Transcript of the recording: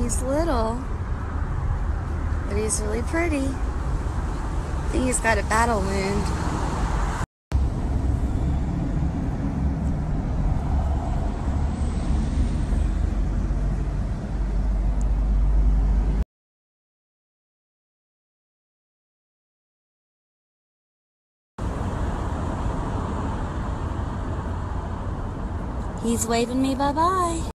He's little, but he's really pretty. I think he's got a battle wound. He's waving me bye-bye.